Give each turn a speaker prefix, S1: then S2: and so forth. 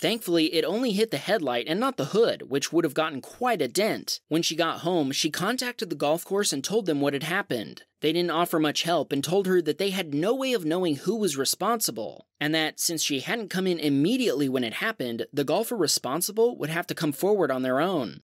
S1: Thankfully, it only hit the headlight and not the hood, which would have gotten quite a dent. When she got home, she contacted the golf course and told them what had happened. They didn't offer much help and told her that they had no way of knowing who was responsible, and that since she hadn't come in immediately when it happened, the golfer responsible would have to come forward on their own.